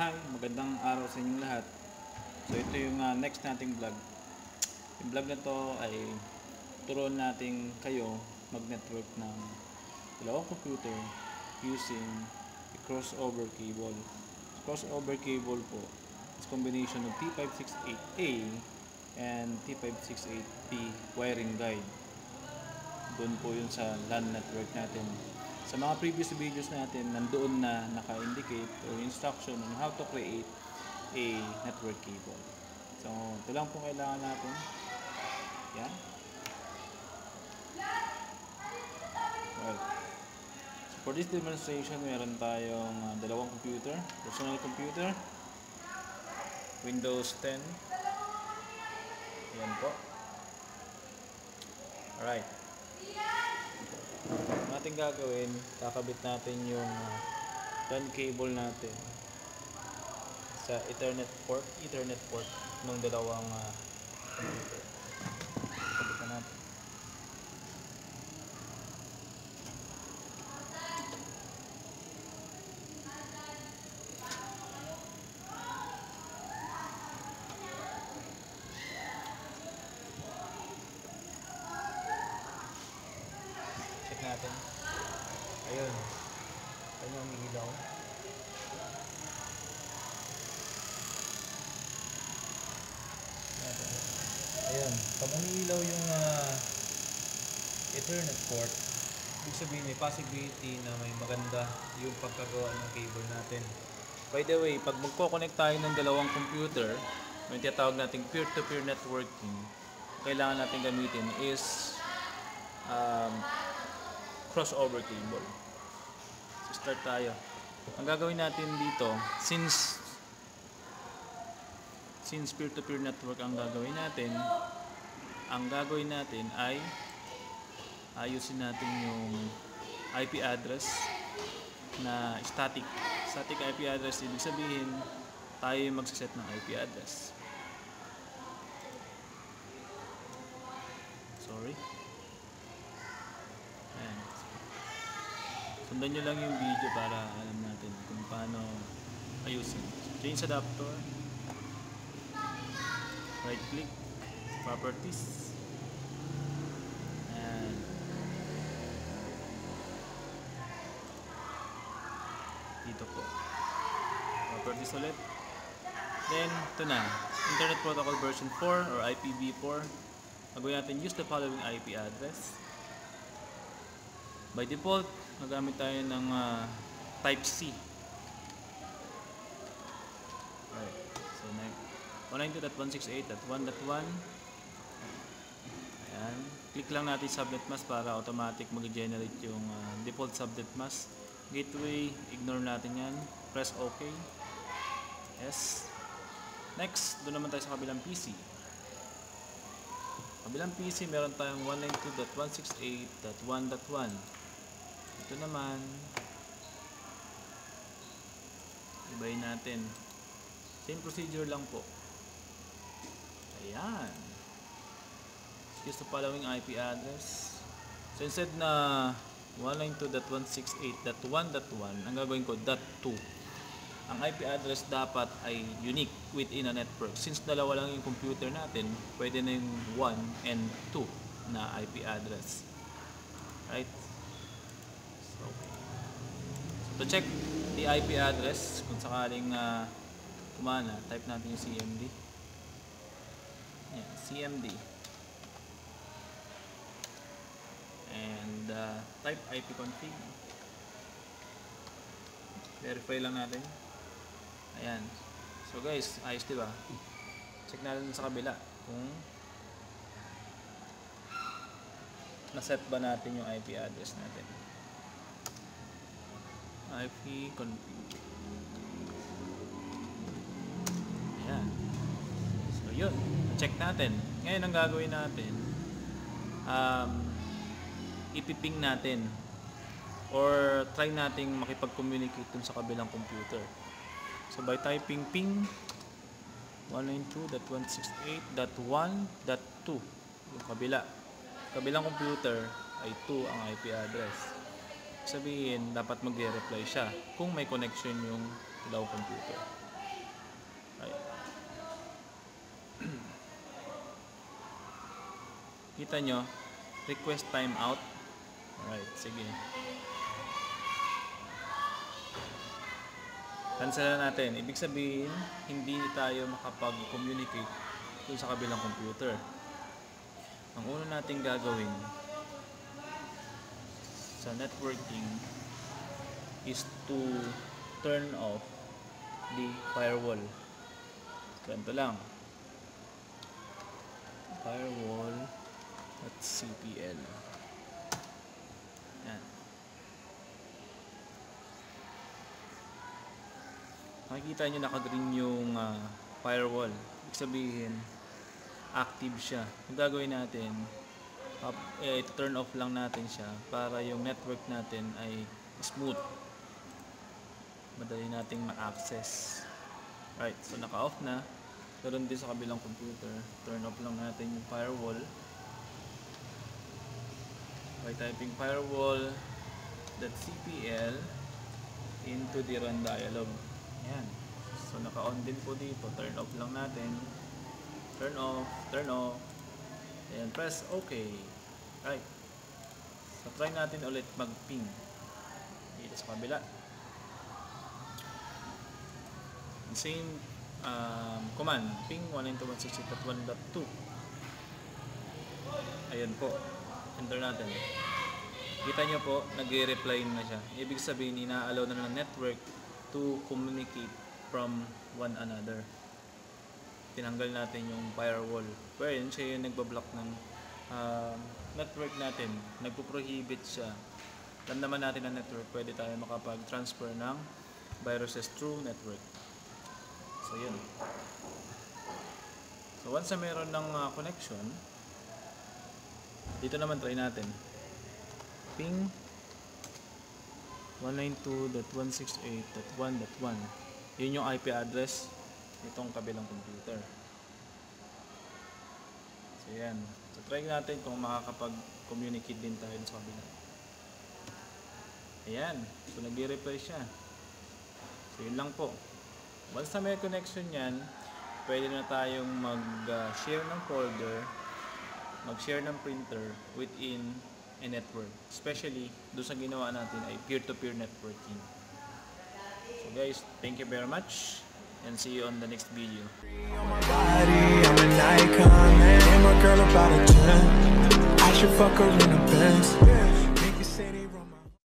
Hi, magandang araw sa inyong lahat. So ito yung ah, next nating vlog. Yung vlog na to ay turuan natin kayo mag-network ng dalawang computer using a crossover cable. Crossover cable po is combination of T568A and T568B wiring guide. Doon po yun sa LAN network natin. Sa mga previous videos natin, nandoon na naka-indicate or instruction on how to create a network cable. So, ito lang po kailangan natin. Yan. Right. So, for this demonstration, meron tayong uh, dalawang computer. Personal computer. Windows 10. Ayan po. Alright. Ang ating gagawin, kakabit natin yung LAN cable natin sa Ethernet port, Ethernet port ng dalawang uh, computer. Natin. Ayun. Ayun yung ilaw. Natin. Ayun. Pag umiilaw yung ah, Ethernet port, ibig sabihin may possibility na may maganda yung pagkagawa ng cable natin. By the way, pag magkoconnect tayo ng dalawang computer, may tinatawag nating peer-to-peer networking, kailangan natin gamitin is um, crossover cable. So start tayo. Ang gagawin natin dito, since since peer-to-peer network ang gagawin natin, ang gagawin natin ay ayusin natin yung IP address na static. Static IP address, ibig sabihin, tayo yung magsaset ng IP address. Sorry. Ayan. Sundan nyo lang yung video para alam natin kung paano ayusin. Change adapter. Right click. Properties. Ayan. Dito po. Properties ulit. Then, ito na. Internet Protocol version 4 or IPv4. Gagawin natin use the following IP address. By default, nagamit tayo ng ah, type C. Right. So, na- 192.168.1.1 Ayan. Click lang natin subnet mask para automatic mag-generate yung ah, default subnet mask. Gateway, ignore natin yan. Press OK. Yes. Next, doon naman tayo sa kabilang PC. Kabilang PC, meron tayong 192.168.1.1. Ito naman, ibayin natin. Same procedure lang po. Ayan. Use the following IP address. So instead na 192.168.1.1, ang gagawin ko .2. Ang IP address dapat ay unique within a network. Since dalawa lang yung computer natin, pwede na yung 1 and 2 na IP address. Right? So, check the IP address, kung sakaling uh, kumana, type natin yung CMD. Yan, CMD. And uh, type IP config. Verify lang natin. Ayan. So guys, ayos diba? Check natin sa kabila kung naset ba natin yung IP address natin. IP config. Ayan. So yun. Check natin. Ngayon ang gagawin natin, um, ipiping natin or try nating makipag-communicate sa kabilang computer. So by typing ping 192.168.1.2 yung kabila. Kabilang computer ay 2 ang IP address. Sabihin, dapat magre-reply siya kung may connection yung dalawang computer. Ay. Kita nyo, request timeout. Alright, sige. Cancel na natin. Ibig sabihin, hindi tayo makapag-communicate sa kabilang computer. Ang una nating gagawin sa networking is to turn off the firewall. Ganito lang. Firewall at CPL. Yan. Makikita nyo naka-green yung ah, firewall. Ibig sabihin, active siya. Yung gagawin natin, up, eh, turn off lang natin siya para yung network natin ay smooth. Madali nating ma-access. Right, so naka-off na. Meron din sa kabilang computer. Turn off lang natin yung firewall. By typing firewall.cpl into the run dialog. Yan. So naka-on din po dito. Turn off lang natin. Turn off, turn off. Ayan, press OK. Right. So try natin ulit mag-ping. Dito sa kabila. Same um, command. Ping 192.168.1.2. Ayan po. Enter natin. Kita nyo po, nagre-reply na siya. Ibig sabihin, ina-allow na ng network to communicate from one another. Tinanggal natin yung firewall. Yun, siya yung nagbablock ng um, network natin. Nagpo-prohibit siya. Naman natin ang network, pwede tayo makapag-transfer ng viruses through network. So, yun. So, once na meron ng uh, connection, dito naman try natin. Ping 192.168.1.1 Yun yung IP address nitong kabilang computer. So, yan. So, try natin kung makakapag-communicate din tayo sa kabila. Ayan. So, nag-reply siya. So, yun lang po. Once na may connection yan, pwede na tayong mag-share ng folder, mag-share ng printer within a network. Especially, doon sa ginawa natin ay peer-to-peer networking. So guys, thank you very much and see you on the next video.